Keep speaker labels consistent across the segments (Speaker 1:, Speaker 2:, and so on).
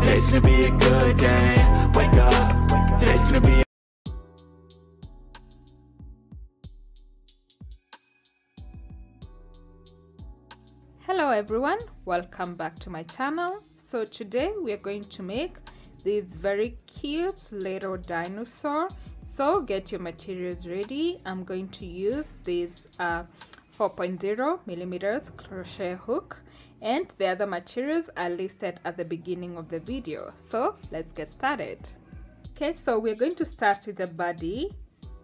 Speaker 1: today's gonna be a good day. Wake up, today's gonna be
Speaker 2: Hello everyone, welcome back to my channel. So today we are going to make this very cute little dinosaur. So get your materials ready. I'm going to use this uh, 4.0 millimeters crochet hook and the other materials are listed at the beginning of the video. So let's get started. Okay, so we're going to start with the body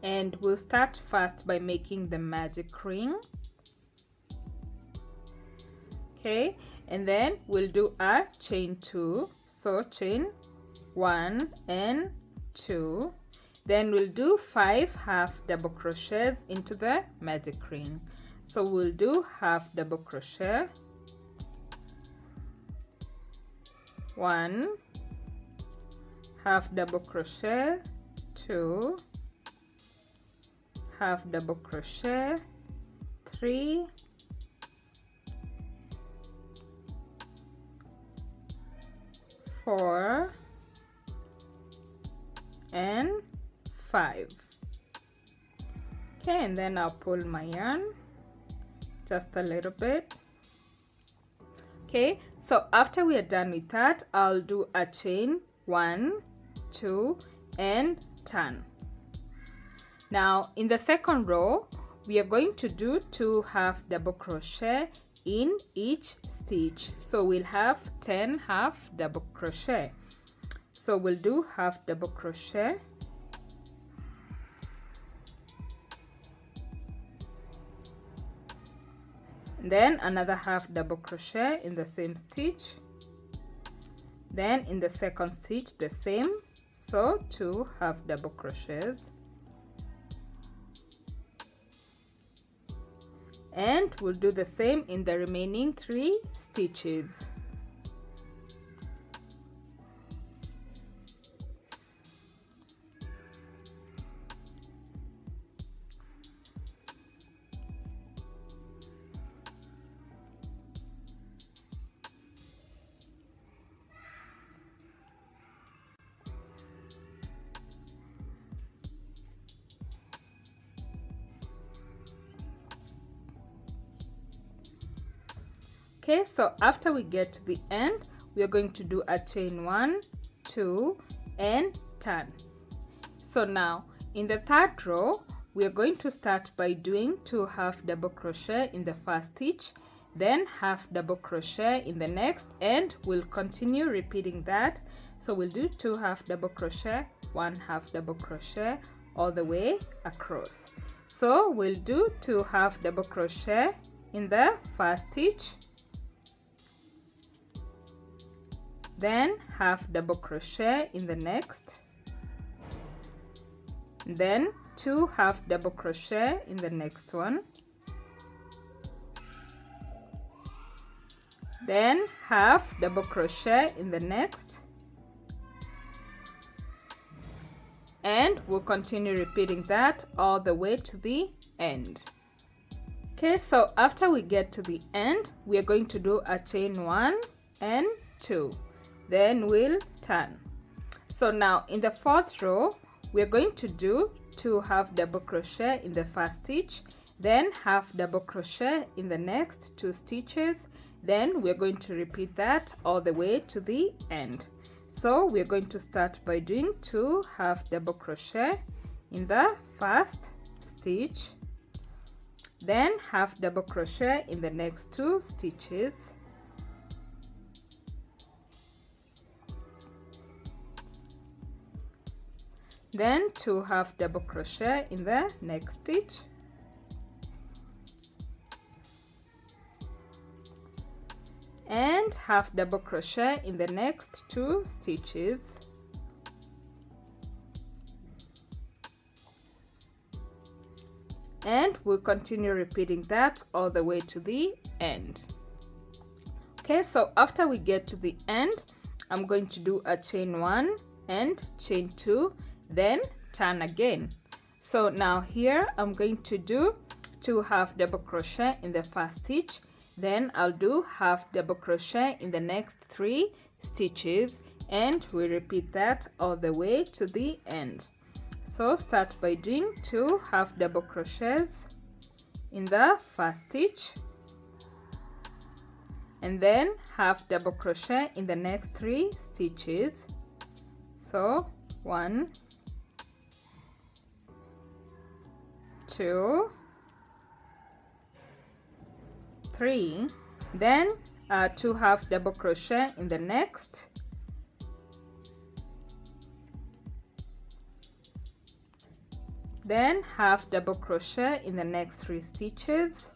Speaker 2: and we'll start first by making the magic ring. Okay and then we'll do a chain two. So chain one and two. Then we'll do five half double crochets into the magic ring. So we'll do half double crochet one. Half double crochet. Two. Half double crochet. Three. Four. And five. Okay and then I'll pull my yarn just a little bit. Okay so after we are done with that I'll do a chain. One two and turn. Now in the second row we are going to do two half double crochet in each stitch. So we'll have 10 half double crochet. So we'll do half double crochet then another half double crochet in the same stitch. Then in the second stitch the same. So two half double crochets. And we'll do the same in the remaining three stitches okay so after we get to the end we are going to do a chain one two and turn. So now in the third row we are going to start by doing two half double crochet in the first stitch then half double crochet in the next and we'll continue repeating that. So we'll do two half double crochet one half double crochet all the way across. So we'll do two half double crochet in the first stitch then half double crochet in the next. Then two half double crochet in the next one. Then half double crochet in the next. And we'll continue repeating that all the way to the end. Okay so after we get to the end we are going to do a chain one and two then we'll turn. So now in the fourth row we're going to do two half double crochet in the first stitch then half double crochet in the next two stitches then we're going to repeat that all the way to the end. So we're going to start by doing two half double crochet in the first stitch then half double crochet in the next two stitches then two half double crochet in the next stitch. And half double crochet in the next two stitches. And we'll continue repeating that all the way to the end. Okay so after we get to the end i'm going to do a chain one and chain two then turn again. So now here I'm going to do two half double crochet in the first stitch. Then I'll do half double crochet in the next three stitches. And we repeat that all the way to the end. So start by doing two half double crochets in the first stitch. And then half double crochet in the next three stitches. So one two three. Then uh, two half double crochet in the next. Then half double crochet in the next three stitches.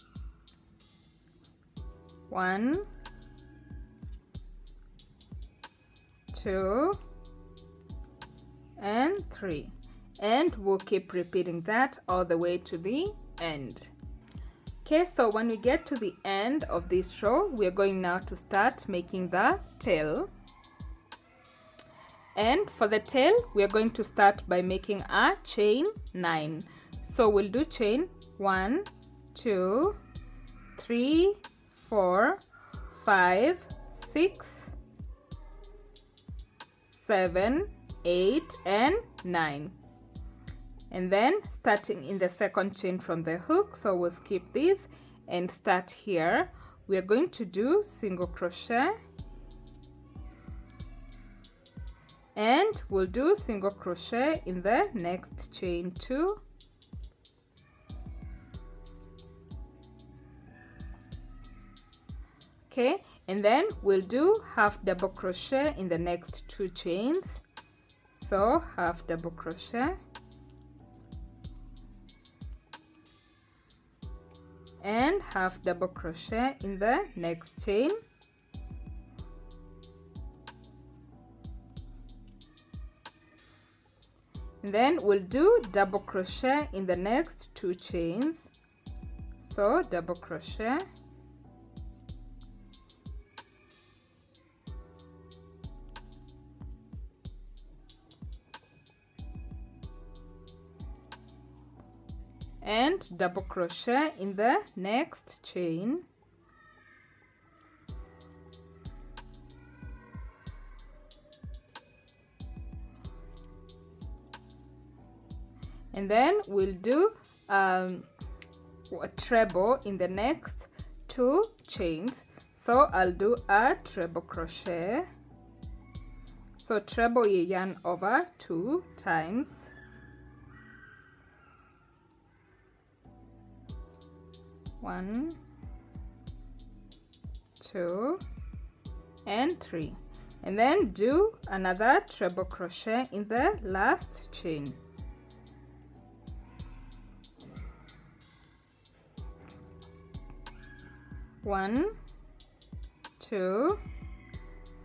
Speaker 2: One two and three and we'll keep repeating that all the way to the end. Okay so when we get to the end of this row we're going now to start making the tail. And for the tail we are going to start by making a chain nine. So we'll do chain one two three four five six seven eight and nine and then starting in the second chain from the hook so we'll skip this and start here. We are going to do single crochet. And we'll do single crochet in the next chain two. Okay and then we'll do half double crochet in the next two chains. So half double crochet and half double crochet in the next chain. And then we'll do double crochet in the next two chains. So double crochet and double crochet in the next chain. And then we'll do um, a treble in the next two chains. So I'll do a treble crochet. So treble yarn over two times one two and three. And then do another treble crochet in the last chain. One two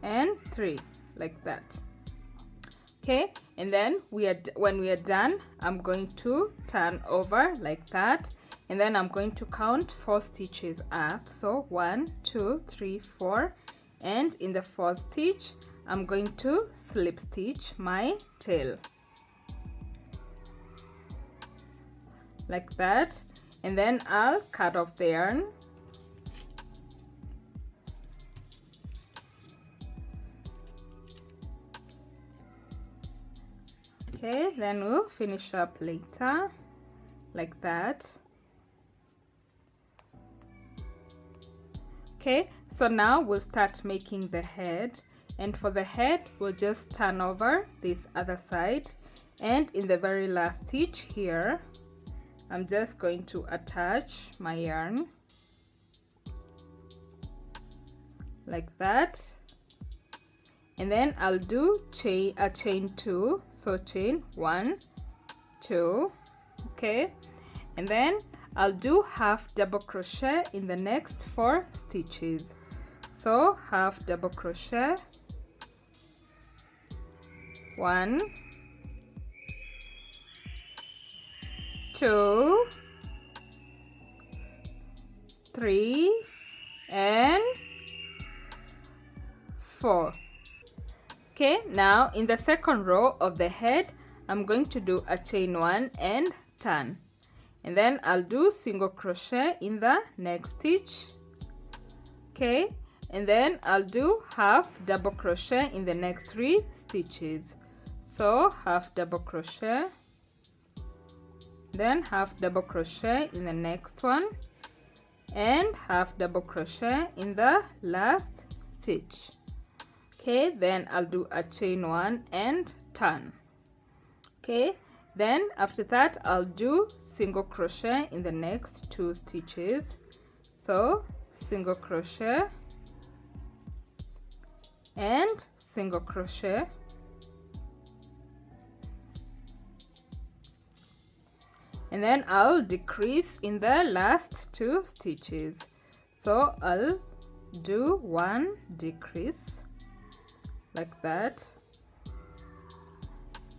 Speaker 2: and three like that. Okay and then we are when we are done i'm going to turn over like that and then i'm going to count four stitches up. So one two three four. And in the fourth stitch i'm going to slip stitch my tail. Like that. And then i'll cut off the yarn. Okay then we'll finish up later. Like that okay so now we'll start making the head. And for the head we'll just turn over this other side. And in the very last stitch here I'm just going to attach my yarn like that. And then I'll do chain a chain two. So chain one two okay. And then I'll do half double crochet in the next four stitches. So half double crochet. One. Two. Three. And four. Okay now in the second row of the head I'm going to do a chain one and turn and then I'll do single crochet in the next stitch. Okay. And then I'll do half double crochet in the next three stitches. So half double crochet. Then half double crochet in the next one. And half double crochet in the last stitch. Okay. Then I'll do a chain one and turn. Okay then after that I'll do single crochet in the next two stitches. So single crochet and single crochet. And then I'll decrease in the last two stitches. So I'll do one decrease like that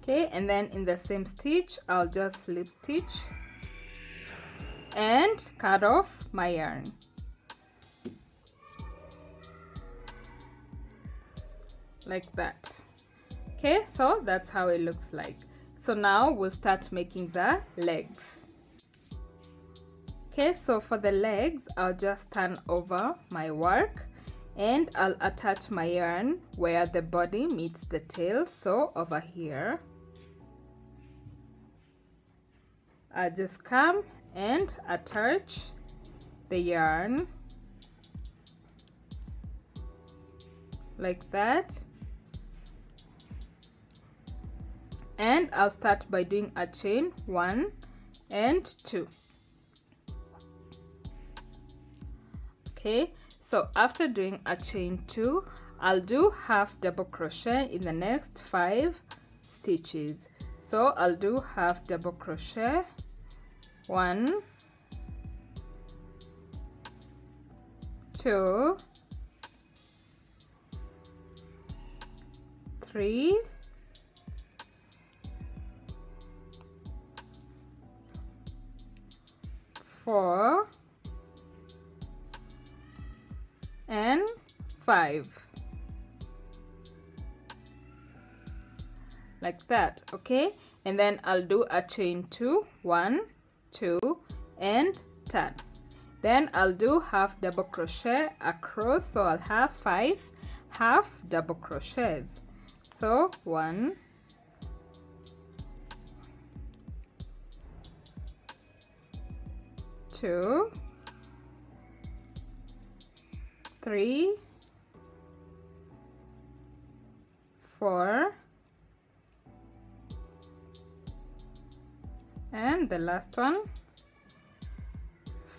Speaker 2: okay and then in the same stitch I'll just slip stitch and cut off my yarn. Like that. Okay so that's how it looks like. So now we'll start making the legs. Okay so for the legs I'll just turn over my work and I'll attach my yarn where the body meets the tail. So over here I just come and attach the yarn like that. And I'll start by doing a chain one and two. Okay so after doing a chain two I'll do half double crochet in the next five stitches. So I'll do half double crochet one. Two. Three. Four. And five. Like that okay? And then I'll do a chain two. One two and turn then I'll do half double crochet across so I'll have five half double crochets. So one two three four and the last one.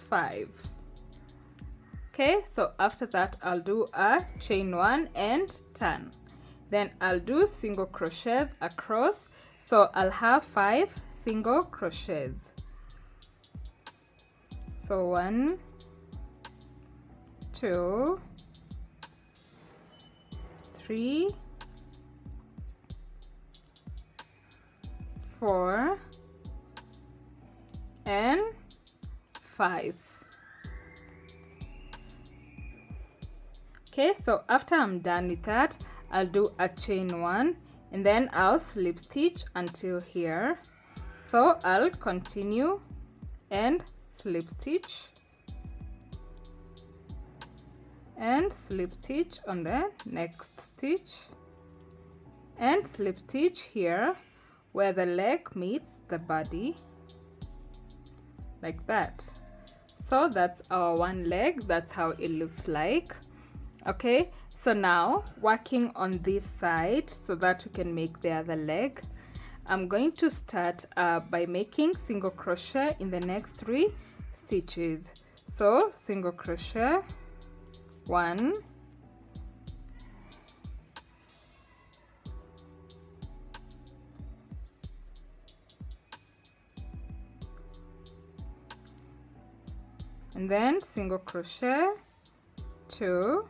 Speaker 2: Five. Okay so after that I'll do a chain one and turn then I'll do single crochets across. So I'll have five single crochets. So one two three four and 5 okay so after I'm done with that I'll do a chain one and then I'll slip stitch until here. So I'll continue and slip stitch. And slip stitch on the next stitch. And slip stitch here where the leg meets the body like that. So that's our one leg that's how it looks like. Okay so now working on this side so that we can make the other leg. I'm going to start uh, by making single crochet in the next three stitches. So single crochet one and then single crochet. Two.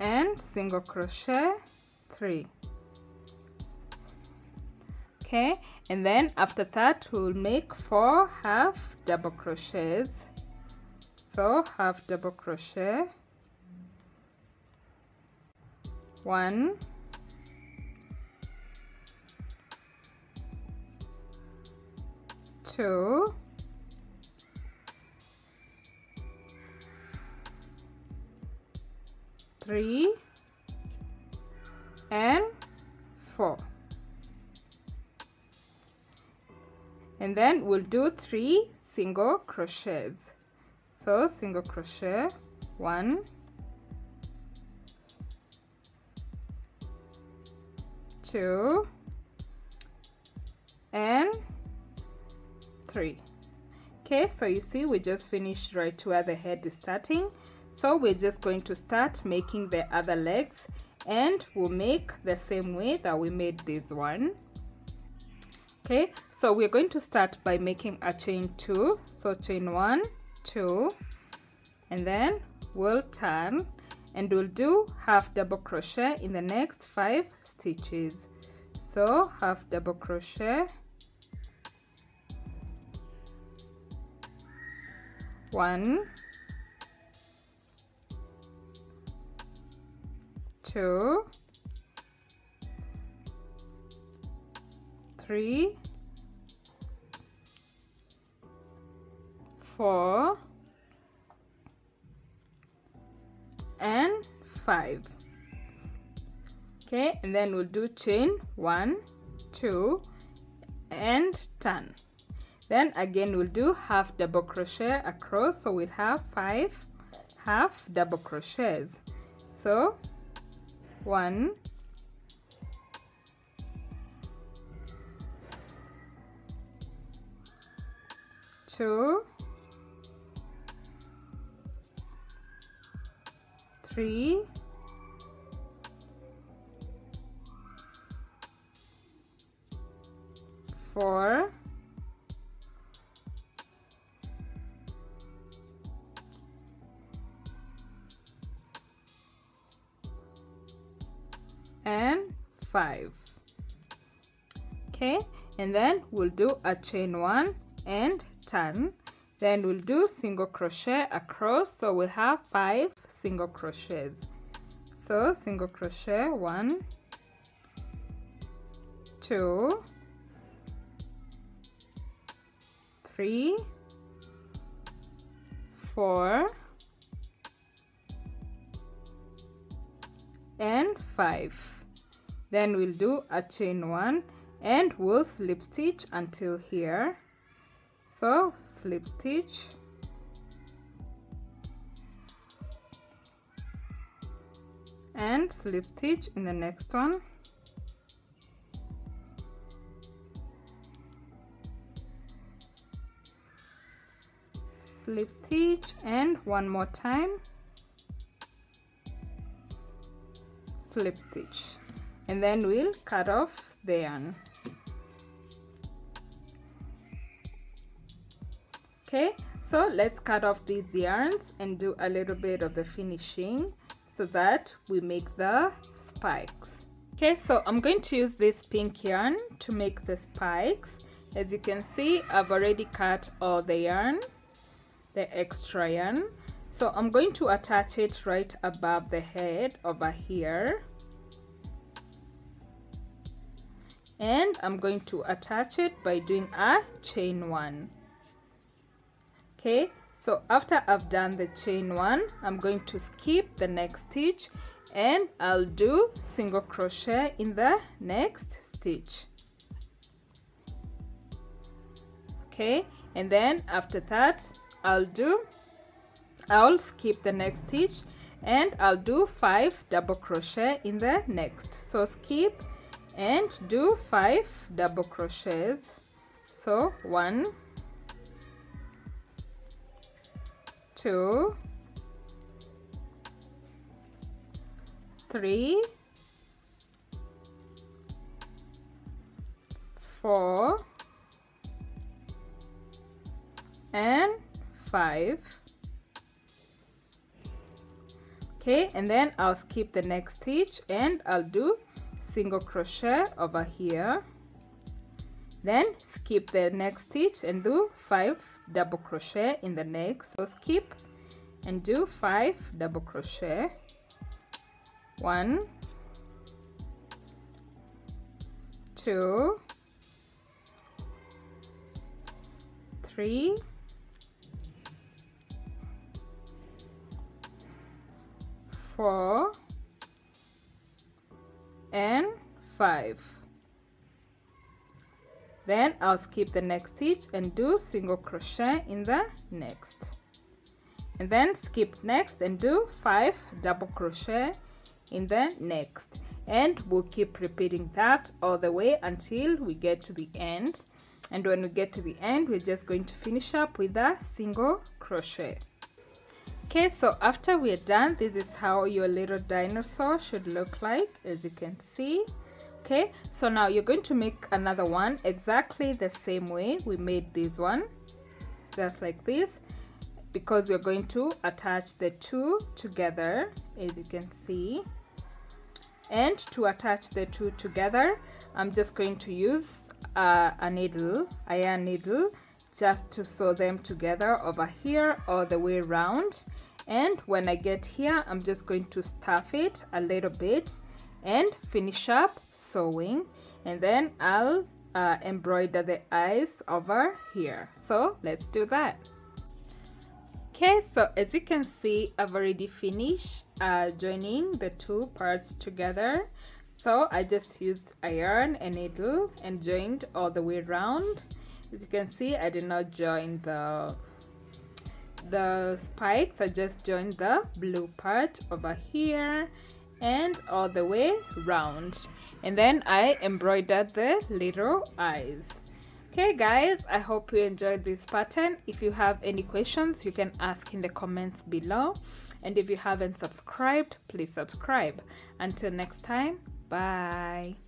Speaker 2: And single crochet. Three. Okay and then after that we'll make four half double crochets. So half double crochet. One two three and four. And then we'll do three single crochets. So single crochet one two and three. Okay so you see we just finished right where the head is starting. So we're just going to start making the other legs and we'll make the same way that we made this one. Okay so we're going to start by making a chain two. So chain one two and then we'll turn and we'll do half double crochet in the next five stitches. So half double crochet one. Two. Three. Four. And five. Okay and then we'll do chain one two and turn then again we'll do half double crochet across. So we'll have five half double crochets. So one two three four and five. Okay and then we'll do a chain one and turn then we'll do single crochet across so we'll have five single crochets. So single crochet one two three four and five then we'll do a chain one and we'll slip stitch until here. So slip stitch. And slip stitch in the next one. Slip stitch and one more time. Slip stitch and then we'll cut off the yarn. Okay so let's cut off these yarns and do a little bit of the finishing so that we make the spikes. Okay so i'm going to use this pink yarn to make the spikes. As you can see i've already cut all the yarn the extra yarn. So i'm going to attach it right above the head over here and i'm going to attach it by doing a chain one. Okay so after I've done the chain one I'm going to skip the next stitch and I'll do single crochet in the next stitch. Okay and then after that I'll do I'll skip the next stitch and I'll do five double crochet in the next. So skip and do five double crochets so one two, three, four, and five. Okay, and then I'll skip the next stitch and I'll do single crochet over here. Then skip the next stitch and do five double crochet in the next so skip and do five double crochet. One two three four and five. Then I'll skip the next stitch and do single crochet in the next. And then skip next and do five double crochet in the next. And we'll keep repeating that all the way until we get to the end. And when we get to the end we're just going to finish up with a single crochet okay so after we're done this is how your little dinosaur should look like as you can see. Okay so now you're going to make another one exactly the same way we made this one just like this because we're going to attach the two together as you can see. And to attach the two together I'm just going to use uh, a needle yarn needle just to sew them together over here all the way around and when I get here I'm just going to stuff it a little bit and finish up sewing. And then I'll uh, embroider the eyes over here. So let's do that. Okay so as you can see I've already finished uh, joining the two parts together. So I just used yarn and needle and joined all the way around as you can see I did not join the the spikes. I just joined the blue part over here and all the way round. And then I embroidered the little eyes. Okay guys i hope you enjoyed this pattern. If you have any questions you can ask in the comments below. And if you haven't subscribed please subscribe. Until next time bye